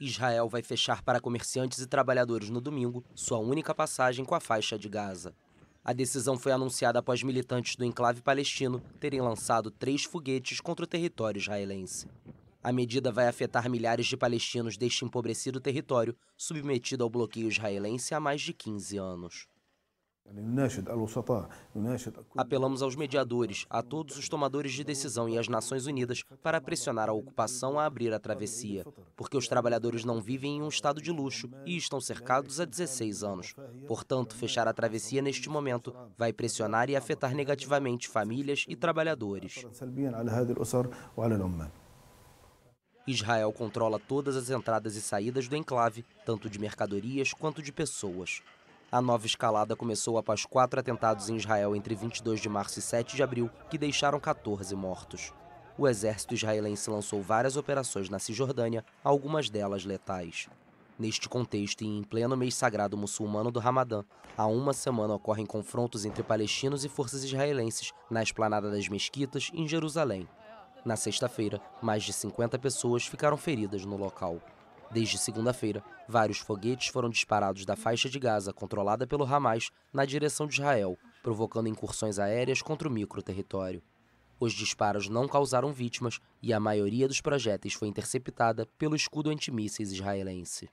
Israel vai fechar para comerciantes e trabalhadores no domingo sua única passagem com a faixa de Gaza. A decisão foi anunciada após militantes do enclave palestino terem lançado três foguetes contra o território israelense. A medida vai afetar milhares de palestinos deste empobrecido território, submetido ao bloqueio israelense há mais de 15 anos. Apelamos aos mediadores, a todos os tomadores de decisão e às Nações Unidas para pressionar a ocupação a abrir a travessia, porque os trabalhadores não vivem em um estado de luxo e estão cercados há 16 anos. Portanto, fechar a travessia neste momento vai pressionar e afetar negativamente famílias e trabalhadores. Israel controla todas as entradas e saídas do enclave, tanto de mercadorias quanto de pessoas. A nova escalada começou após quatro atentados em Israel entre 22 de março e 7 de abril, que deixaram 14 mortos. O exército israelense lançou várias operações na Cisjordânia, algumas delas letais. Neste contexto e em pleno mês sagrado muçulmano do Ramadã, há uma semana ocorrem confrontos entre palestinos e forças israelenses na esplanada das mesquitas em Jerusalém. Na sexta-feira, mais de 50 pessoas ficaram feridas no local. Desde segunda-feira, vários foguetes foram disparados da faixa de Gaza, controlada pelo Hamas, na direção de Israel, provocando incursões aéreas contra o microterritório. Os disparos não causaram vítimas e a maioria dos projéteis foi interceptada pelo escudo antimísseis israelense.